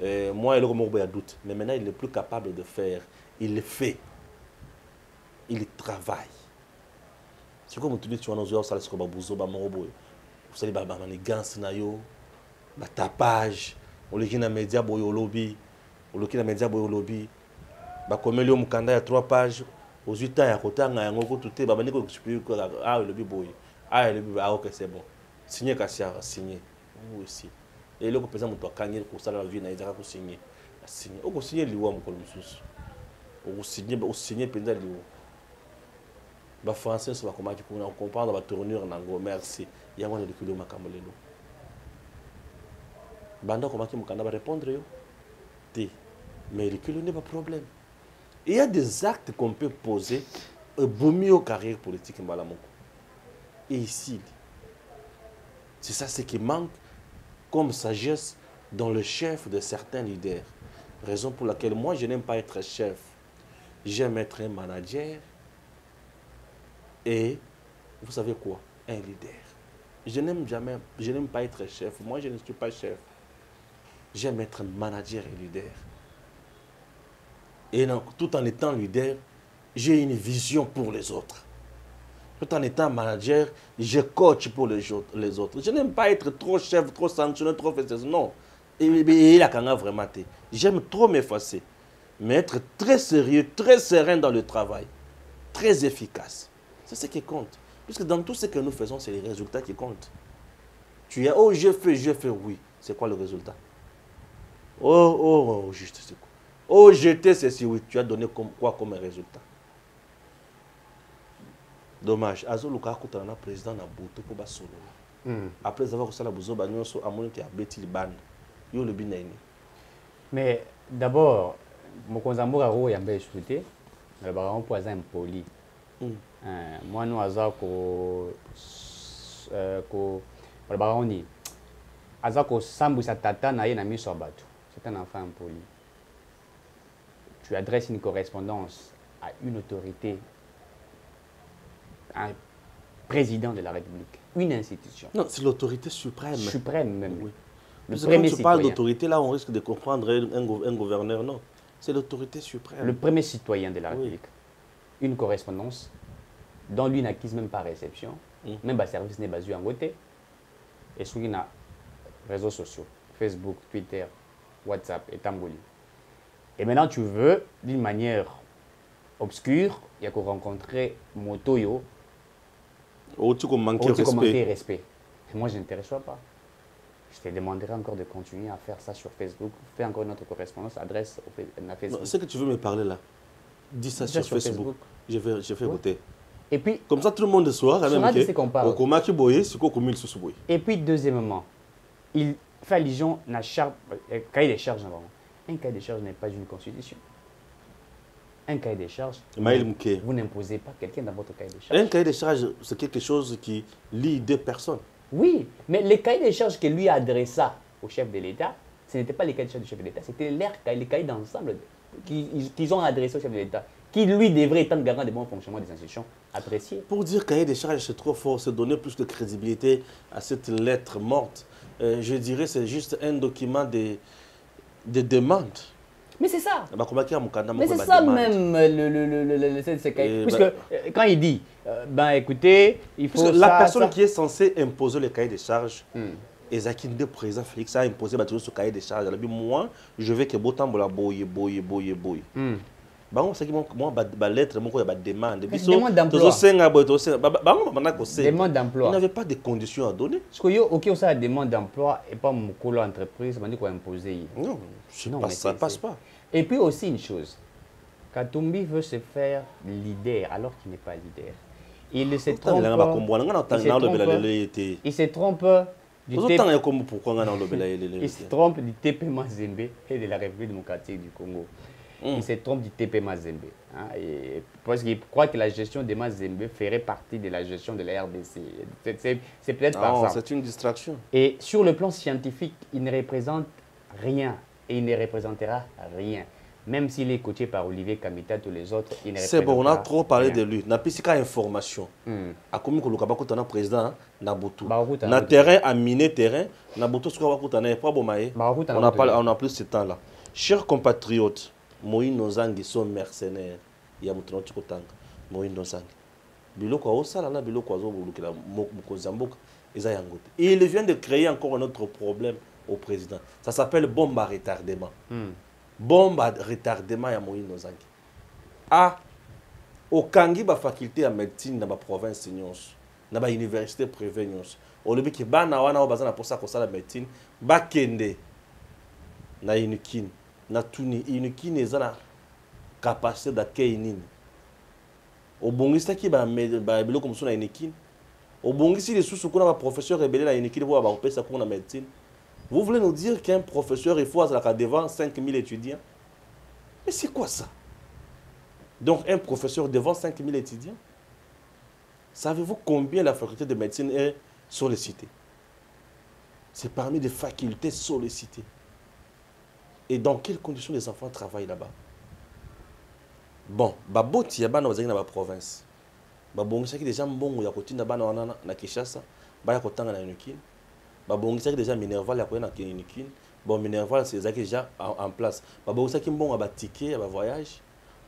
euh, moi eloko moko ya doute. Mais maintenant il est plus capable de faire. Il fait. Il travaille. Sikoyo motu neti wana ozoya kosala boye na oleki na média boye olobi. Oloki na média boye olobi. Bakomeli yo mokanda ya 3 page ozwi temps ya kotanga yango kutu te babandi koexplike awa elobi boye. Awa elobi boye. Aoke c'est bon. Signe kasi asigne osi eloko mpenza moto akangi kosala vie na ye ezaka kosigne asigne okosigne liwa mokolo mosusu. Okosigne osigne mpenza liwa. Bafrançais nyonso bakomaki kuna. Comprendre batournure nango. Merci. Yango wana elikili yo makambo lelo banda okomaki mokanda barépondre yo. Mais elikili yo nde baproblème il y a des actes qu'on peut poser ebomi yo carrière politique et ici c'est ça ce qui manque comme sagesse dans le chef de certains leaders. Raison pour laquelle moi je n'aime pas être chef. J'aime être un manager. Et vous savez quoi? Un leader. Je n'aime jamais je n'aime pas être chef. Moi je ne suis pas chef j'aime être manager et leader et non, tout en étant leader, j'ai une vision pour les autres. Tout en étant manager, je coach pour les autres. Je n'aime pas être trop chef, trop sanctionné, trop fait. Non. Il a vraiment été. J'aime trop m'effacer. Mais être très sérieux, très serein dans le travail. Très efficace. C'est ce qui compte. Puisque dans tout ce que nous faisons, c'est les résultats qui comptent. Tu es, oh, je fais, je fais, oui. C'est quoi le résultat? Oh, oh, oh, juste, c'est quoi Oh, j'étais ceci, oui, tu as donné comme, quoi comme résultat. Dommage. azoluka akutana na président na butu mpo basolola Hmm. après avoir kosala buzoba nyonso amoni ke abeti libanda yo olobi na nini mais d'abord mokonzi ya mboka oyo yamba esu te alobaka ngo mpo aza impoli. Mwana oyo aza balobaka ngo nini aza kosambwisa tata na ye na miso ya bato un enfant impoli tu adresses une correspondance à une autorité un président de la République une institution. Non c'est l'autorité suprême. Suprême même. Oui. le Parce premier quand tu parles citoyen. d'autorité là on risque de comprendre un, un gou- un gouverneur non. C'est l'autorité suprême. Le premier citoyen de la Oui. République, une correspondance dont lui n'acquise même pas réception, Mm. même pas service n'est basé en côté, et sur les réseaux sociaux, Facebook, Twitter, WhatsApp et Tamboli. Et maintenant, tu veux, d'une manière obscure, il y a qu'à rencontrer Motoyo, oti komanke au commenter respect respect. Et moi, je n'intéresse pas. Je te demanderai encore de continuer à faire ça sur Facebook. Fais encore une autre correspondance, adresse à Facebook. Non, ce que tu veux me parler là dis ça Dis sur, ça sur Facebook. Facebook. je vais, je vais voter Et puis, comme ça tout le monde okomi lisusu boye Et puis, deuxièmement, il fait allusion à la charte, euh, cahier des charges. Un cahier des charges n'est pas une constitution. Un cahier des charges, vous n'imposez pas quelqu'un dans votre cahier des charges. un cahier de charge c'est quelque chose qui lie deux personnes Oui, mais les cahiers des charges que lui adressa au chef de l'État, ce n'était pas les cahiers des charges du chef de l'État, c'était les cahiers d'ensemble qu'ils ont adressés au chef de l'État, qui lui devrait être garant du bon fonctionnement des institutions appréciées. Pour dire cahier des charges, c'est trop fort, c'est donner plus de crédibilité à cette lettre morte. Euh, je dirais c'est juste un document de, de demande. Mais c'est ça. Mais c'est ça même euh, le, le, le, le, le- ce- ce. Et Puisque bah- euh, quand il dit, euh, ben écoutez, il faut que ça, la personne ça. qui est censée imposer le cahier des charges, Hmm. ezalaki nde président félix a imposé bato nyonso cahier des charges alobi moi je veux ke botambola boye boye boye boye Hmm. Bango basaki mwa balettre moko ya bademande d'emploi. tozosenga boye tozosenga Ba- ba- bango babanda kosenga Demande il d'emploi. n'avait pas de conditions à donner Parce que yo, ok, ça la demande d'emploi et pas mon colo entreprise, on dit qu'on imposer. non Non, pas, ça passe pas Et puis aussi une chose, Katumbi veut se faire leader alors qu'il n'est pas leader. Il se trompe. il se trompe- ye du ye ye il se trompe du TP Mazembe et de la République démocratique du Congo. Il se trompe du TP Mazembe. hein, et parce qu'il croit que la gestion de Mazembe ferait partie de la gestion de la RDC. C'est- peut-être par Non, ça. c'est une distraction Et sur le plan scientifique, il ne représente rien et il ne représentera rien. même s'il est coaché par Olivier Kamita, tous les autres, il ne C'est bon, on a trop pas parlé rien. de lui. Na pisika information. Hmm. akomi koluka bakutana président na butu Bakutana na butu. terrain amine terrain na butu soki bakutana ye po aboma ye Bakutana on a pas- on a plus ce temps là chers compatriotes moïno nzangi so mercenaire ya moto nauti kotanga moïno nzangi biloko aosala na biloko azolukela mo- mokonzi ya mboka eza yango te il vient de créer encore un autre problème au président. Ça s'appelle bombe à retardement. Hmm. bombe à retardement ya moïno nzangi a okangi bafaculté ya médecine na baprovince nyonso na bauniversité privé nyonso olobi ke bana wana oyo baza na mposa kosala médecine bakende na unikine na tuni unikine eza na capacité d'accueil nini? Obongisaki ba- ba- biloko mosusu na unikine obongisi lisusu kuna baprofesseur ebele na unikine mpo bakopesa cours na médecine? Vous voulez nous dire qu'un professeur il faut azalaka devant 5000 étudiants? Mais c'est quoi ça? Donc un professeur devant 5000 étudiants? Savez-vous combien la faculté de médecine est sollicitée? C'est parmi les facultés sollicitées. Et dans quelles conditions les enfants travaillent là-bas? Bon, baboti ya bana bazali na baprovince. Babongisaki deja mbongo ya kotinda bana wana na- kinshasa baya kotanga na unikine. Babongisaki deja minerval ya koya na unikine. Bon minerval ezalaki déjà en, place. Babongisaki mbongo ya batike ya bavoyage.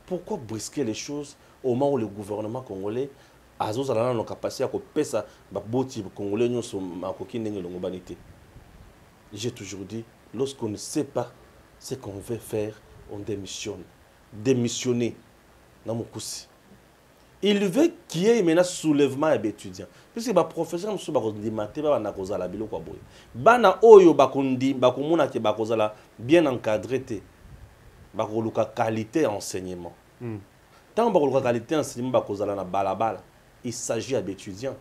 Pourquoi brusquer les choses au moment où le gouvernement congolais azozala nano kapasité ya kopesa baboti congolais nyonso makoki ndenge elongobani te? J'ai toujours dit lorsqu'on ne sait pas ce qu'on veut faire on démissionne. Démissionner na il veut qu'il y ait maintenant soulèvement ya baétudiant puisque baprofesseur mosusu bakondima te babanda kozala biloko ya boye bana oyo bakondi- bakomona ke bakozala bien encadré te bakoluka qualité enseignement. Hmm. ntango bakoluka qualité enseignement bakozala na balabala il s'agit ya baétudiant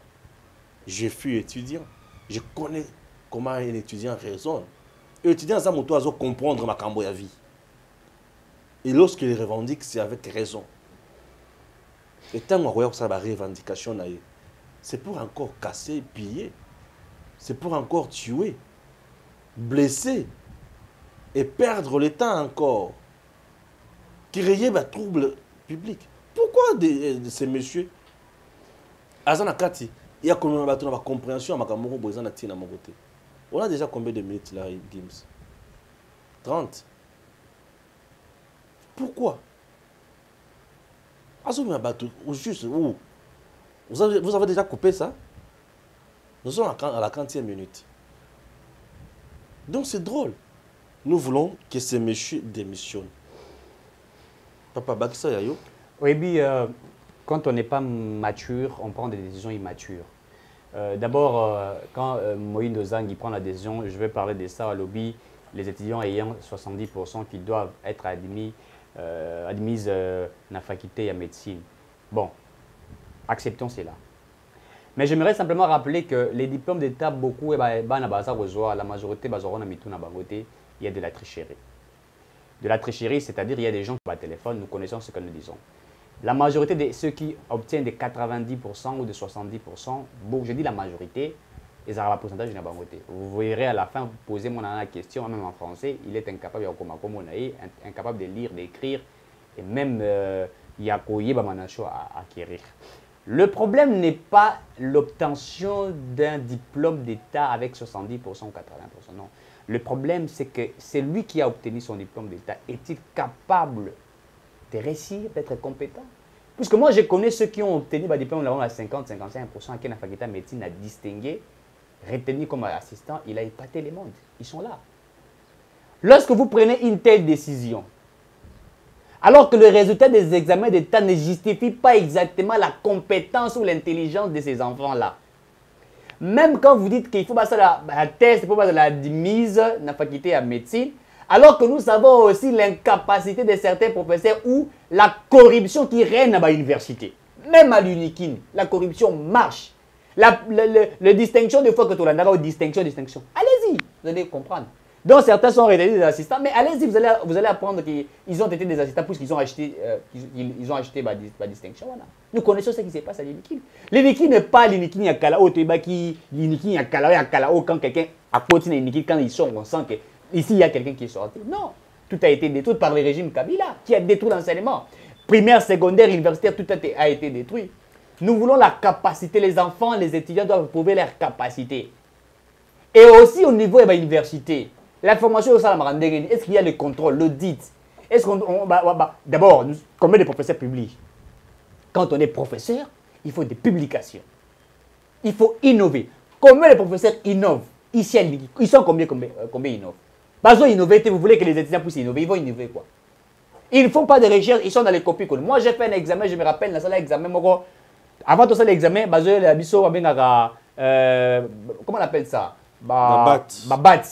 je fus étudiant. Je connais comment un étudiant raisonne étudiant aza moto azo comprendre makambo ya vie. Et lorsqu'il revendique c'est avec raison. Et ntango akoya kosala barevendication na ye c'est pour encore casser piller. C'est pour encore tuer blesser et perdre le temps encore. Créer ba trouble public. Pourquoi de, de ces messieurs? Aza na kati ya komema bato na bacompréhension ya makambo moko boye eza on a déjà combien de minutes là gims? 30 pourquoi? Bato au juste où vous avez, déjà coupé ça? Nous sommes à la 40e minute. Donc c'est drôle. Nous voulons que ces messieurs démissionnent. Papa bakisa yayo. Oui, puis, euh, quand on n'est pas mature, on prend des décisions immatures. Euh, D'abord, euh, quand euh, Moïse Zang il prend la décision, je vais parler de ça à lobby, les étudiants ayant 70% qui doivent être admis, admis euh, dans la faculté de médecine. Bon, acceptons cela. Mais j'aimerais simplement rappeler que les diplômes d'État, beaucoup, eh ben, la majorité, il y a de la tricherie. De la tricherie, c'est-à-dire il y a des gens qui ont téléphone, nous connaissons ce que nous disons. La majorité de ceux qui obtiennent des 90% ou de 70%, bon, je dis la majorité, ils ont un pourcentage de bangote. Vous verrez à la fin, vous posez mon la question, même en français, il est incapable de incapable de lire, d'écrire, et même euh, il a à acquérir. Le problème n'est pas l'obtention d'un diplôme d'État avec 70% ou 80%. Non. Le problème, c'est que celui qui a obtenu son diplôme d'État est-il capable de réussir, d'être compétent Puisque moi, je connais ceux qui ont obtenu le diplôme à 50-55%, qui la faculté de médecine a distingué, retenu comme assistant, il a épaté les mondes. Ils sont là. Lorsque vous prenez une telle décision, alors que le résultat des examens d'État ne justifie pas exactement la compétence ou l'intelligence de ces enfants-là. Même quand vous dites qu'il faut passer la, la test pour passer la mise la faculté de médecine, alors que nous savons aussi l'incapacité de certains professeurs ou la corruption qui règne à l'université. Même à l'UNIKIN, la corruption marche. La, distinction de fois que tu as distinction, distinction. Allez-y, vous allez comprendre. Donc certains sont retenus des assistants, mais allez-y, vous allez, vous allez apprendre qu'ils ont été des assistants puisqu'ils ont acheté, euh, ils, ont acheté ma, distinction. Nous connaissons ce qui se passe à l'Inikin. L'Inikin n'est pas l'Inikin Yakala, au Tébaki, l'Inikin Yakala, Yakala, quand quelqu'un a continué l'Inikin, quand ils sont, on sent que ici il y a quelqu'un qui est sorti. Non. Tout a été détruit par le régime Kabila, qui a détruit l'enseignement. Primaire, secondaire, universitaire, tout a été, a été détruit. Nous voulons la capacité. Les enfants, les étudiants doivent prouver leur capacité. Et aussi au niveau de l'université. La formation au Salam est-ce qu'il y a le contrôle, l'audit? Est-ce qu'on. on- bah, bah, bah, D'abord, combien de professeurs publient Quand on est professeur, il faut des publications. Il faut innover. Combien de professeurs innovent Ici, ils sont combien, combien, euh, combien innovent? Innovent, vous voulez que les étudiants puissent innover, ils vont innover quoi Ils ne font pas de recherche, ils sont dans les copies. Moi, j'ai fait un examen, je me rappelle, dans la salle d'examen, avant tout ça, l'examen, biso, euh, comment on appelle ça? Bah, Babat.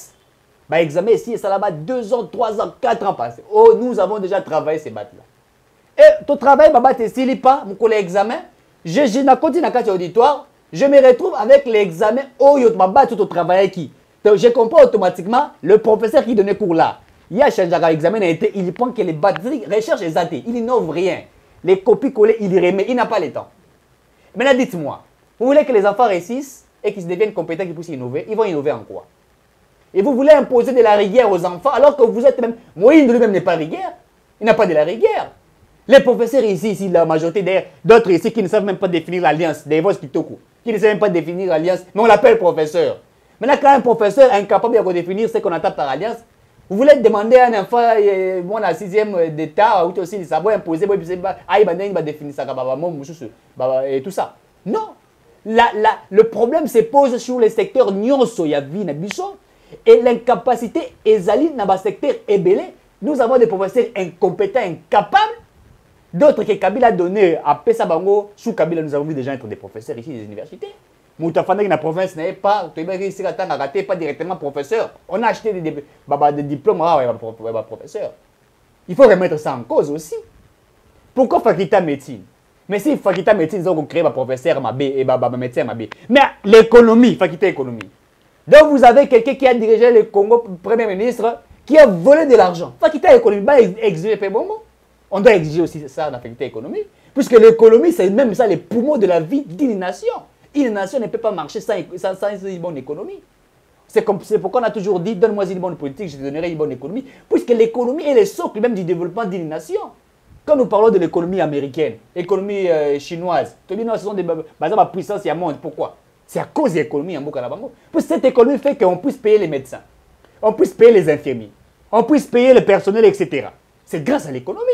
bah, examen ici, ça là-bas, 2 ans, 3 ans, 4 ans passés. Oh, nous avons déjà travaillé ces battes-là. Et ton travail, Baba, te style pas, mon collègue examen? Je, je na continue dans auditoire. Je me retrouve avec l'examen. Oh, yo, Baba, tout au travail qui? Donc, je comprends automatiquement le professeur qui donnait cours là. Il y a changé l'examen, il prend que les batteries, recherche athées. Il n'innove rien. Les copies collées, il les remet. Il n'a pas le temps. Maintenant, dites-moi, vous voulez que les enfants réussissent et qu'ils deviennent compétents, qu'ils puissent innover Ils vont innover en quoi? Et vous voulez imposer de la rigueur aux enfants alors que vous êtes même. Moïse lui-même n'est pas rigueur. Il n'a pas de la rigueur. Les professeurs ici, la majorité d'autres ici qui ne savent même pas définir l'alliance, des voix qui ne savent même pas définir l'alliance, mais on l'appelle professeur. Maintenant, quand un professeur est incapable de définir ce qu'on entend par alliance, vous voulez demander à un enfant, euh, moi, en sixième d'état, ou aussi, il va imposer, il va définir ça, et tout ça. Non. La, la, le problème se pose sur le secteur nyonso, ya vie, na et l'incapacité ezali dans le secteur ébélé. Nous avons des professeurs incompétents, incapables. D'autres que Kabila a donné à Pessa Bango, sous Kabila, nous avons vu gens être des professeurs ici des universités. Moutafanda, la province n'est pas, tu es ici, pas directement professeur. On a acheté des, des, bah, des diplômes, ah, ouais, bah, bah, professeur. Il faut remettre ça en cause aussi. Pourquoi faculté médecine? Mais si faculté médecine, ils ont créé un professeur, ma B, et bah, bah, médecin, ma B. Mais l'économie, faculté économie. Donc vous avez quelqu'un qui a dirigé le Congo, Premier ministre, qui a volé de l'argent. Faculté économie, bah, exiger bon On doit exiger aussi ça la faculté économie. Puisque l'économie, c'est même ça les poumons de la vie d'une nation. Une nation ne peut pas marcher sans, une bonne économie. C'est pourquoi on a toujours dit, donne-moi une bonne politique, je te donnerai une bonne économie. Puisque l'économie est le socle même du développement d'une nation. Quand nous parlons de l'économie américaine, l'économie euh, chinoise, tu dis non, ce sont des de puissance à monde. Pourquoi? C'est à cause de l'économie en Bokanabango. Cette économie fait qu'on puisse payer les médecins, on puisse payer les infirmiers, on puisse payer le personnel, etc. C'est grâce à l'économie.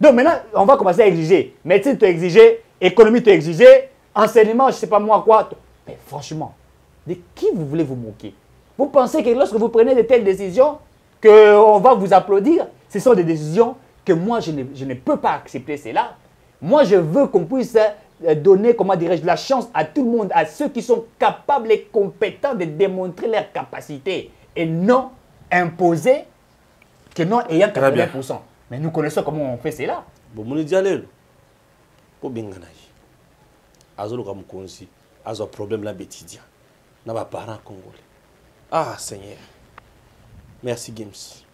Donc maintenant, on va commencer à exiger. Médecine, tu exiger, économie, tu exiger, enseignement, je ne sais pas moi quoi. Mais franchement, de qui vous voulez vous moquer? Vous pensez que lorsque vous prenez de telles décisions, qu'on va vous applaudir? Ce sont des décisions que moi, je ne, je ne peux pas accepter cela. Moi, je veux qu'on puisse donner, comment dirais-je, la chance à tout le monde, à ceux qui sont capables et compétents de démontrer leur capacité et non imposer que non ayant 80%. Mais nous connaissons comment on fait cela. Bon, azoluka mokonzi azwa problème na baétudiant na baparent congolais. Ah seigneur. Merci games